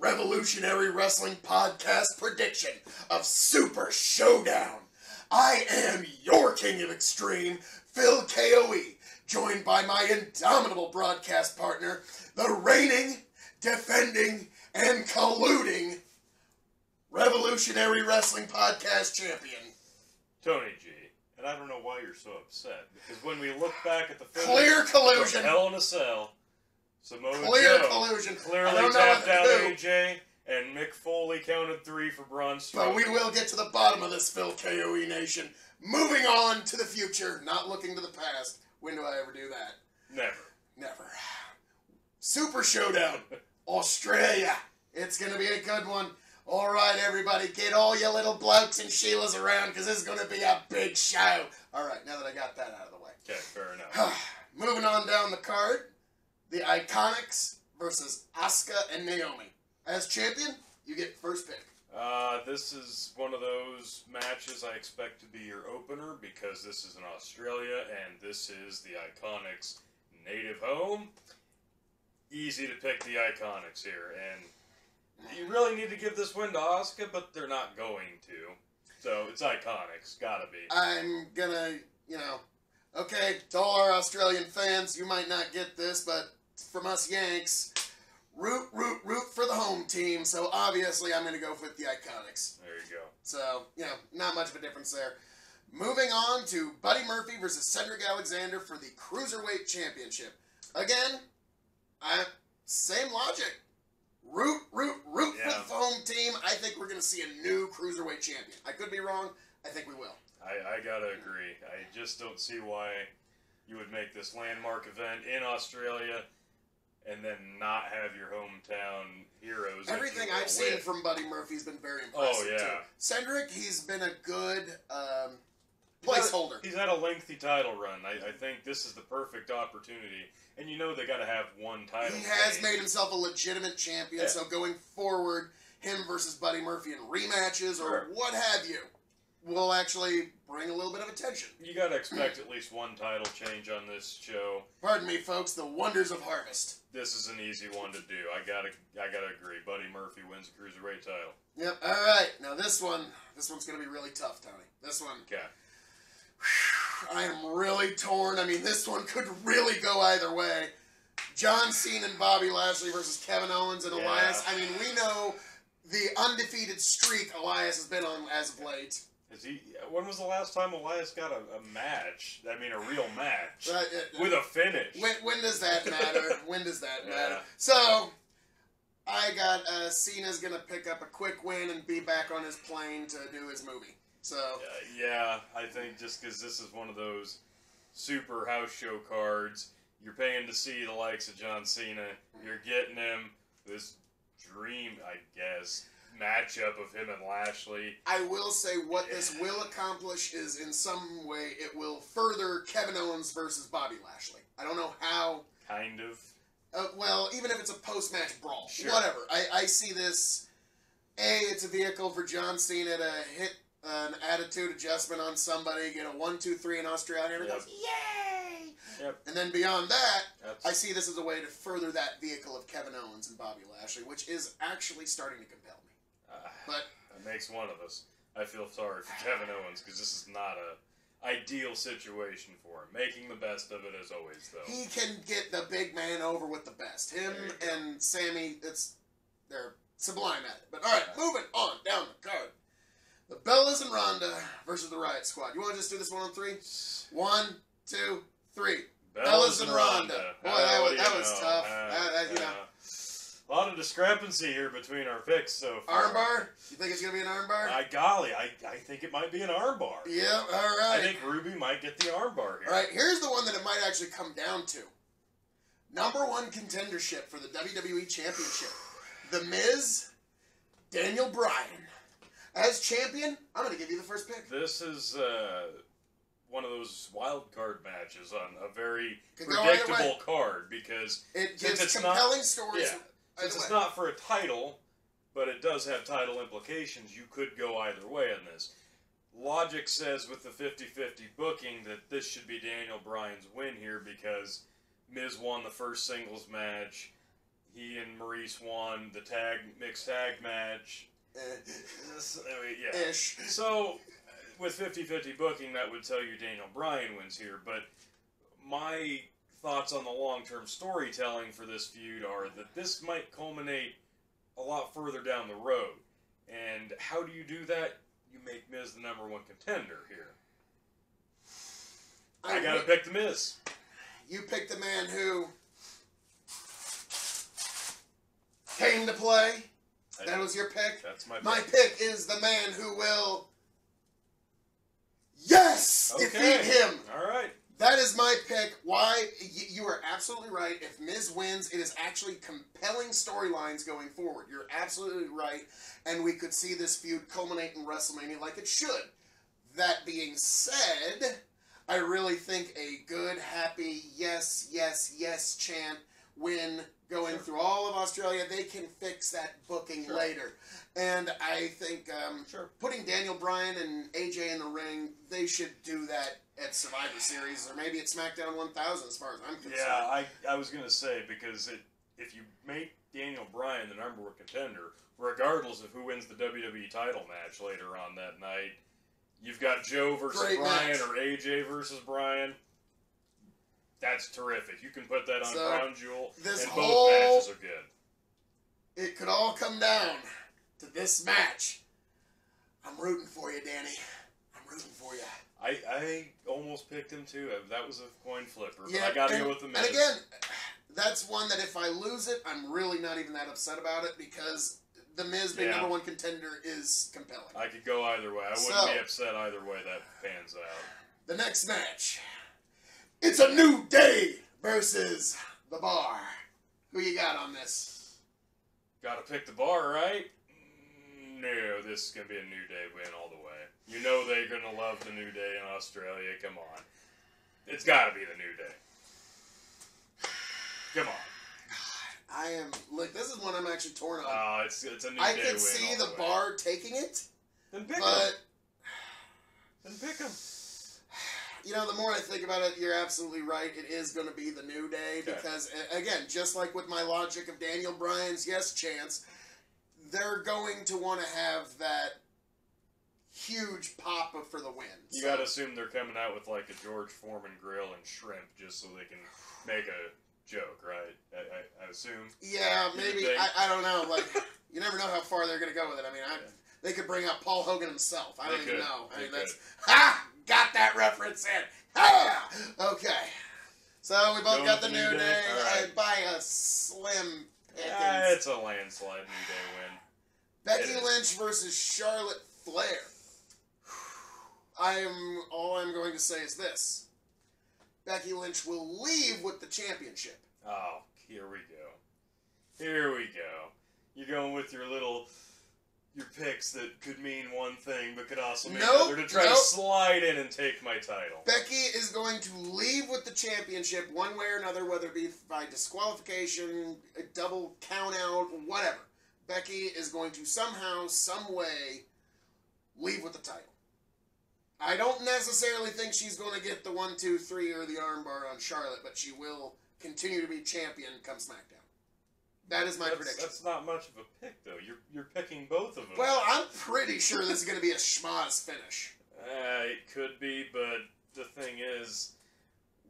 Revolutionary Wrestling Podcast prediction of Super Showdown. I am your King of Extreme, Phil KOE, joined by my indomitable broadcast partner, the reigning, defending, and colluding Revolutionary Wrestling Podcast champion. Tony G. And I don't know why you're so upset because when we look back at the finish Clear collusion. Hell in a Cell, Samoa Clear Joe collusion. I clearly don't know tapped out do. AJ, and Mick Foley counted three for Braun But we will get to the bottom of this, Phil KOE Nation. Moving on to the future, not looking to the past. When do I ever do that? Never. Never. Super Showdown, Australia. It's going to be a good one. All right, everybody, get all your little blokes and Sheilas around because this is going to be a big show. All right, now that I got that out of the way. Okay, fair enough. Moving on down the card, the IIconics versus Asuka and Naomi. As champion, you get first pick. Uh, this is one of those matches I expect to be your opener because this is in Australia and this is the IIconics' native home. Easy to pick the IIconics here, and you really need to give this win to Asuka, but they're not going to. So it's IIconics, gotta be. I'm gonna, you know, okay, to all our Australian fans, you might not get this, but from us Yanks, root, root, root for the home team. So obviously, I'm gonna go with the IIconics. There you go. So you know, not much of a difference there. Moving on to Buddy Murphy versus Cedric Alexander for the Cruiserweight Championship. Again, I same logic. Root, root, root Yeah. for the home team. I think we're gonna see a new Cruiserweight champion. I could be wrong. I think we will. I, I gotta agree. I just don't see why you would make this landmark event in Australia and then not have your hometown heroes. Everything I've seen with. from Buddy Murphy's been very impressive. Oh, yeah. Too. Cedric, he's been a good um, placeholder. He's had a lengthy title run. I, I think this is the perfect opportunity. And you know they got to have one title. He has change. made himself a legitimate champion. Yeah. So going forward, him versus Buddy Murphy in rematches or Sure. what have you, will actually bring a little bit of attention. You got to expect at least one title change on this show. Pardon me, folks. The wonders of harvest. This is an easy one to do. I gotta, I gotta agree. Buddy Murphy wins the cruiserweight title. Yep. All right. Now this one, this one's going to be really tough, Tony. This one, Okay. I am really torn. I mean, this one could really go either way. John Cena and Bobby Lashley versus Kevin Owens and Yeah. Elias. I mean, we know the undefeated streak Elias has been on as of late. Is he? When was the last time Elias got a, a match? I mean, a real match But, uh, with a finish. when, when does that matter? when does that Yeah. matter? So, I got uh, Cena's gonna pick up a quick win and be back on his plane to do his movie. So, Uh, yeah, I think just because this is one of those super house show cards, you're paying to see the likes of John Cena. You're getting him this dream, I guess, matchup of him and Lashley. I will say what this will accomplish is in some way it will further Kevin Owens versus Bobby Lashley. I don't know how. Kind of. Uh, well, even if it's a post-match brawl, Sure. whatever. I, I see this. A, it's a vehicle for John Cena to hit an attitude adjustment on somebody, get a one, two, three in Australia, and it Yep. goes yay. Yep. And then beyond that, That's, I see this as a way to further that vehicle of Kevin Owens and Bobby Lashley, which is actually starting to compel But that makes one of us. I feel sorry for Kevin Owens because this is not a ideal situation for him. Making the best of it as always, though. he can get the big man over with the best. Him There you go. and Sammy, it's they're sublime at it. But all right, moving on down the card. The Bellas and Ronda versus the Riot Squad. You want to just do this one on three? One, two, three. Bellas and Ronda. Boy, that was- that was tough. Ah, That- that, you ah. know. A lot of discrepancy here between our picks so far. Armbar? You think it's gonna be an armbar? I golly, I, I think it might be an armbar. Yep. all right. I think Ruby might get the armbar here. All right. Here's the one that it might actually come down to. Number one contendership for the WWE Championship. The Miz, Daniel Bryan. As champion, I'm going to give you the first pick. This is uh, one of those wild card matches on a very Could go either predictable way. card because It Since gives it's not- compelling stories. yeah, since it's not for a title, but it does have title implications, you could go either way on this. Logic says with the 50-50 booking that this should be Daniel Bryan's win here because Miz won the first singles match. he and Maryse won the tag mixed tag match. Eh, I mean, yeah. ish. So, with 50 50 booking, that would tell you Daniel Bryan wins here. But my thoughts on the long term storytelling for this feud are that this might culminate a lot further down the road. And how do you do that? You make Miz the number one contender here. I gotta pick the Miz. You pick the man who came to play. I- That was your pick. That's my pick. My pick. pick is the man who will. Yes! Okay. Defeat him! All right. That is my pick. Why? Y- You are absolutely right. If Miz wins, it is actually compelling storylines going forward. You're absolutely right. And we could see this feud culminate in WrestleMania like it should. That being said, I really think a good, happy, yes, yes, yes chant win going Sure. through all of Australia, they can fix that booking Sure. later. And I think um, Sure. putting Daniel Bryan and AJ in the ring, they should do that at Survivor Series or maybe at SmackDown 1000 as far as I'm concerned. Yeah, I, I was gonna say because it, if you make Daniel Bryan the number one contender, regardless of who wins the WWE title match later on that night, you've got Joe versus Great Bryan match. or AJ versus Bryan. That's terrific. You can put that on So, Crown Jewel, this and whole- both matches are good. It could all come down to this match. I'm rooting for you, Danny. I'm rooting for you. I, I almost picked him too. That was a coin flipper, but Yeah, I got to and, go with the Miz. And again, that's one that if I lose it, I'm really not even that upset about it because the Miz being Yeah. number one contender is compelling. I could go either way. I wouldn't So- be upset either way that pans out. The next match. It's a new day versus the bar. Who you got on this? Got to pick the bar, right? Mm, No, this is gonna be a New Day win all the way. You know they're gonna love the New Day in Australia. Come on, it's got to be the New Day. Come on. I am like this is one I'm actually torn on. Oh, it's it's a New I Day could win. see see all the bar taking it, Then pick 'em. but Then pick them. you know, the more I think about it, you're absolutely right. It is going to be the new day Okay. because, again, just like with my logic of Daniel Bryan's yes chance, they're going to want to have that huge pop up for the win. You So- gotta assume they're coming out with like a George Foreman grill and shrimp just so they can make a joke, right? I, I, I assume. Yeah, maybe. I, I don't know. Like, you never know how far they're going to go with it. I mean, I, Yeah. they could bring up Paul Hogan himself. I They don't even know. I They mean, could. that's ha got that reference in. Ha! Okay. So we both Going got the the new New day, Day? All right. by a slim pickings. Ah, it's a landslide New Day win. Becky. Lynch versus Charlotte Flair. I am all I'm going to say is this: Becky Lynch will leave with the championship. Oh, here we go. Here we go. You're going with your little your picks that could mean one thing but could also mean Nope, another to try nope. to slide in and take my title. Becky is going to leave with the championship one way or another, whether it be by disqualification, a double count out, whatever. Becky is going to somehow, some way, leave with the title. I don't necessarily think she's going to get the one, two, three, or the armbar on Charlotte, but she will continue to be champion come SmackDown. That is my that's, prediction. that's not much of a pick though. You're you're picking both of them. Well, I'm pretty sure this is going to be a schmaz finish. Uh, it could be, but the thing is,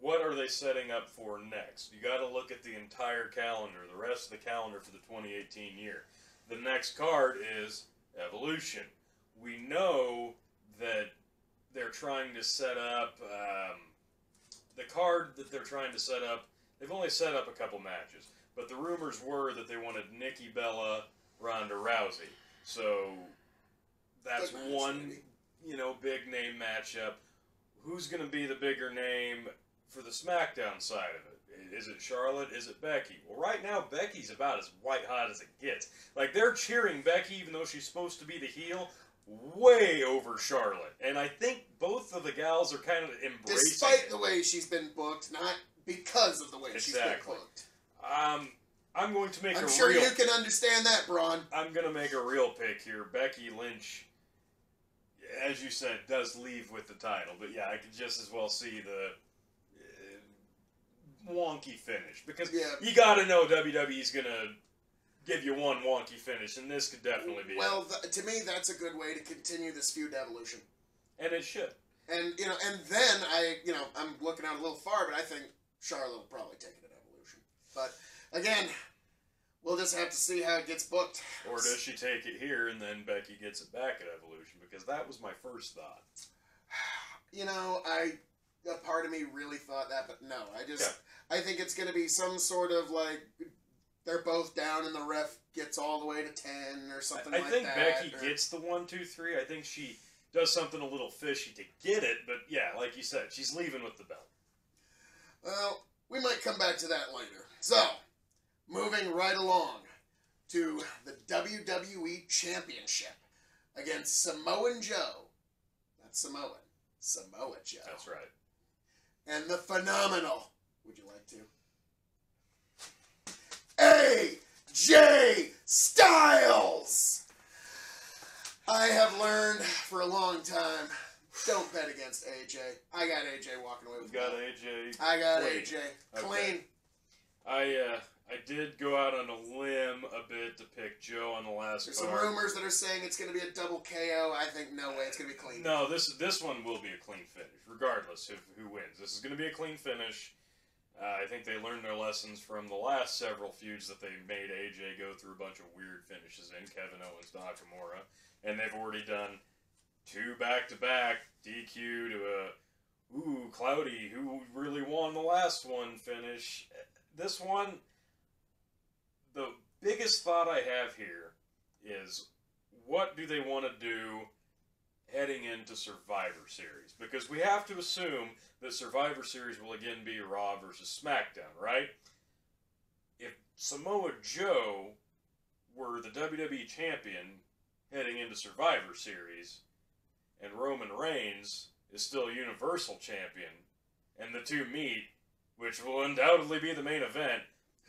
what are they setting up for next? You got to look at the entire calendar, the rest of the calendar for the 2018 year. The next card is Evolution. We know that they're trying to set up um, the card that they're trying to set up. They've only set up a couple matches, but the rumors were that they wanted Nikki Bella, Ronda Rousey. So that's match, one maybe. you know, big name matchup. Who's going to be the bigger name for the SmackDown side of it? Is it Charlotte? Is it Becky? Well, right now, Becky's about as white hot as it gets. Like, they're cheering Becky, even though she's supposed to be the heel, way over Charlotte. And I think both of the gals are kind of embracing Despite it. the way she's been booked, not because of the way she's been Exactly. booked. Um, I'm going to make I'm a sure real. you can understand that, Braun. I'm gonna make a real pick here. Becky Lynch, as you said, does leave with the title, but yeah, I could just as well see the uh, wonky finish because Yeah. you got to know WWE's gonna give you one wonky finish, and this could definitely be. Well, th- to me, that's a good way to continue this feud evolution. and it should. And you know, and then I, you know, I'm looking out a little far, but I think Charlotte will probably take it at Evolution. But again, we'll just have to see how it gets booked. Or does she take it here and then Becky gets it back at Evolution? Because that was my first thought. You know, I a part of me really thought that, but no, I just I think it's going to be some sort of like they're both down and the ref gets all the way to ten or something I, I like think that. Becky or- gets the one, two, three. I think she does something a little fishy to get it, but yeah, like you said, she's leaving with the belt. Well, we might come back to that later. So, moving right along to the WWE Championship against Samoan Joe. Not Samoan, Samoa Joe. That's right. And the phenomenal. Would you like to? AJ Styles! I have learned for a long time don't bet against AJ. I got AJ walking away with We've got. AJ. I got Clean. AJ. Okay. Clean. I uh, I did go out on a limb a bit to pick Joe on the last There's some rumors that are saying it's going to be a double KO. I think no way. It's going to be clean. No, this this one will be a clean finish, regardless of who wins. This is going to be a clean finish. Uh, I think they learned their lessons from the last several feuds that they made AJ go through a bunch of weird finishes in Kevin Owens, Nakamura, and they've already done two back to back DQ to a ooh cloudy who really won the last one finish. This one, the biggest thought I have here is what do they want to do heading into Survivor Series? Because we have to assume that Survivor Series will again be Raw versus SmackDown, right? If Samoa Joe were the WWE champion heading into Survivor Series, and Roman Reigns is still Universal champion, and the two meet, which will undoubtedly be the main event,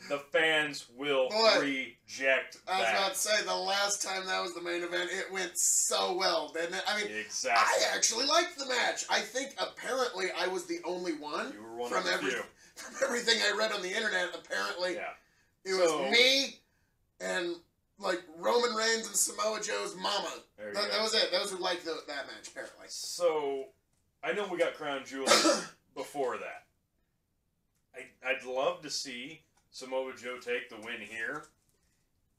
the fans will Boy, reject I was that. about to say the last time that was the main event, it went so well, didn't it? I mean, Exactly. I actually liked the match. I think apparently I was the only one You were one from of every few. from everything I read on the internet. Apparently, Yeah. it was me and like Roman Reigns and Samoa Joe's mama. That, that was it. Those were like the, that match apparently. So, I know we got Crown Jewel before that. I, I'd love to see Samoa Joe take the win here,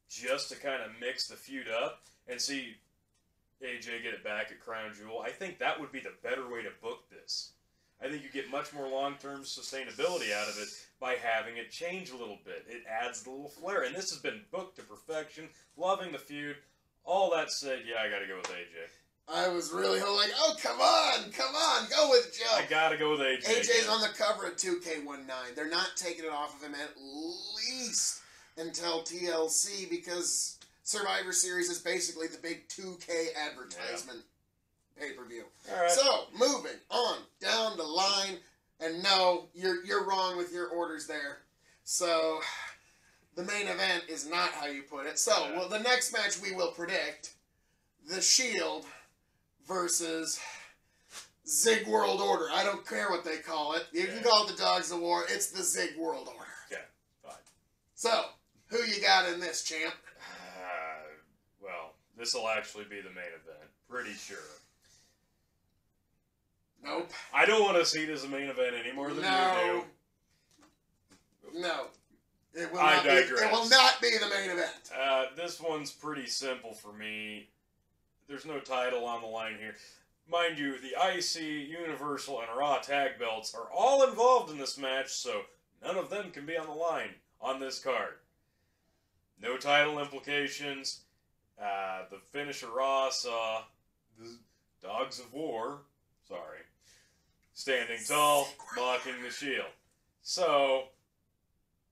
just to kind of mix the feud up and see AJ get it back at Crown Jewel. I think that would be the better way to book this. I think you get much more long term sustainability out of it by having it change a little bit. It adds a little flair, and this has been booked to perfection. Loving the feud. All that said, yeah, I got to go with AJ. I was really like, oh come on, come on, go with Joe. I got to go with AJ. AJ's again. on the cover of 2K19. They're not taking it off of him at least until TLC because Survivor Series is basically the big 2K advertisement pay per view. Right. So moving on down the line, and no, you're you're wrong with your orders there. So the main event is not how you put it. So Yeah. well, the next match we will predict: the Shield versus Zig World Order. I don't care what they call it. You can call it the Dogs of War. It's the Zig World Order. Okay, fine. So who you got in this, champ? Uh, well, this will actually be the main event. Pretty sure. Nope. I don't want to see it as a main event any more than no. you do. No. It will I not be. It will not be the main event. Uh, this one's pretty simple for me. There's no title on the line here. Mind you, the IC, Universal, and Raw tag belts are all involved in this match, so none of them can be on the line on this card. No title implications. Uh, the finisher Raw saw the Dogs of War, sorry, standing tall, blocking the shield. So,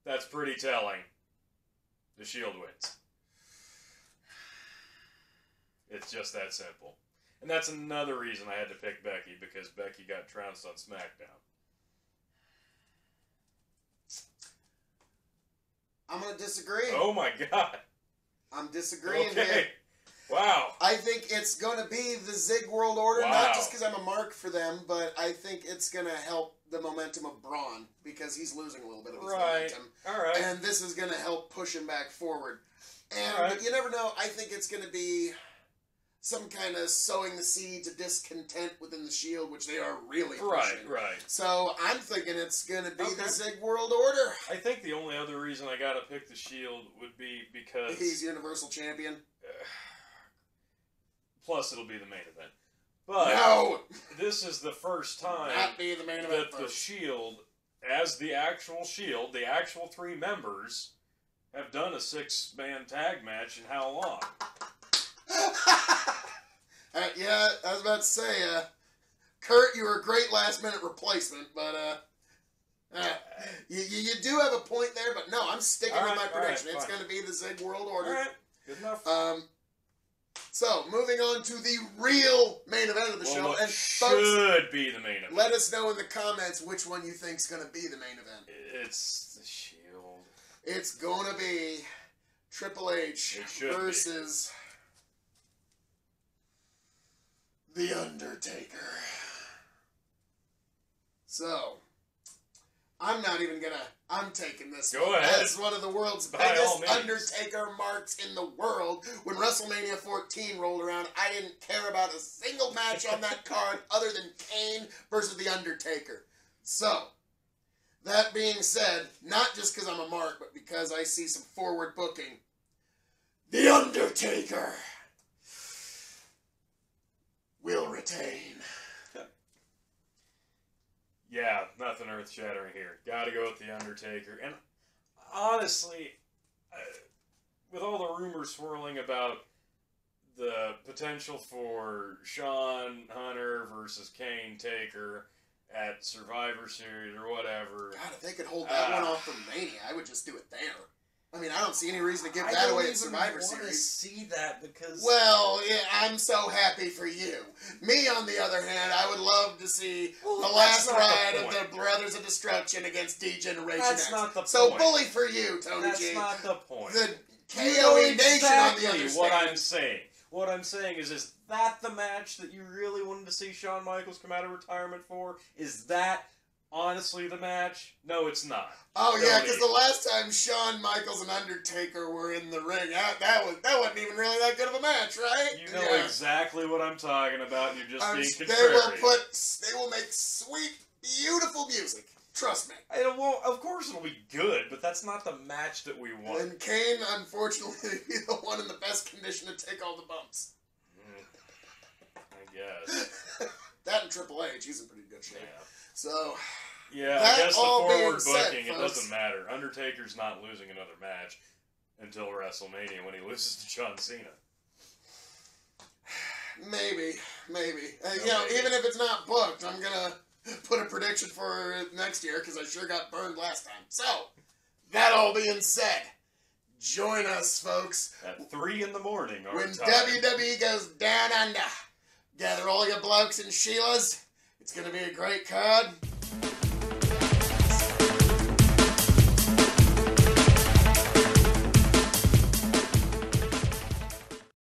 that's pretty telling. The shield wins. It's just that simple. And that's another reason I had to pick Becky because Becky got trounced on SmackDown. I'm gonna disagree. Oh my god. I'm disagreeing Okay. here. Wow. I think it's going to be the Zig World Order, Wow. not just because I'm a mark for them, but I think it's going to help the momentum of Braun because he's losing a little bit of his Right. momentum. All right. And this is going to help push him back forward. And Alright. you never know, I think it's going to be some kind of sowing the seeds of discontent within the Shield, which they are really right, pushing. right. So I'm thinking it's going to be Okay. the Zig World Order. I think the only other reason I gotta pick the Shield would be because He's Universal Champion. Plus it'll be the main event. But no! this is the first time Not be the main event that the. Shield, as the actual Shield, the actual three members, have done a six-man tag match in how long? uh, yeah, I was about to say, uh, Kurt, you were a great last minute replacement, but uh, uh, you, you, do have a point there, but no, I'm sticking All with my all right, prediction. it's going to be the Zig World Order. right, good enough. Um, so, moving on to the real main event of the well, show. what And should folks, be the main event. let us know in the comments which one you think's going to be the main event. It's the Shield. It's going to be Triple H should be. versus The Undertaker. So, I'm not even gonna. I'm taking this. Go ahead. As one of the world's By biggest. Undertaker marks in the world. When WrestleMania 14 rolled around, I didn't care about a single match on that card other than Kane versus The Undertaker. So, that being said, not just because I'm a mark, but because I see some forward booking. The Undertaker will retain. Yeah, nothing earth shattering here. Gotta go with The Undertaker. And honestly, uh, with all the rumors swirling about the potential for Shawn Hunter versus Kane Taker at Survivor Series or whatever, God, if they could hold that Ah. one off from Mania, I would just do it there. I mean, I don't see any reason to give I that away at Survivor Series. see that because Well, yeah, I'm so happy for you. Me, on the other hand, I would love to see Well, the last not the ride of the Brothers of Destruction against D Generation That's X. not the so point. bully for you, Tony that's G. not the point. the KOE You know Nation exactly on the other what stand. I'm saying. What I'm saying is, is that the match that you really wanted to see Shawn Michaels come out of retirement for? Is that honestly the match? No, it's not. Oh yeah, because the last time Shawn Michaels and Undertaker were in the ring, that, that was that wasn't even really that good of a match, right? You know Yeah. exactly what I'm talking about, you're just I'm being s- they will put, they will make sweet, beautiful music. Trust me. I don't- well, of course it'll be good, but that's not the match that we want. And Kane, unfortunately, will be the one in the best condition to take all the bumps. Mm, I guess. that and Triple H, he's in pretty good shape. Yeah. So, Yeah, That I guess the forward said, booking, it folks. doesn't matter. Undertaker's not losing another match until WrestleMania when he loses to John Cena. maybe, maybe. Uh, No, you know, maybe. even if it's not booked, I'm gonna put a prediction for next year because I sure got burned last time. So, that all being said, join us, folks, At 3 in the morning, when time. WWE goes down under. Gather all your blokes and Sheilas. It's gonna be a great card.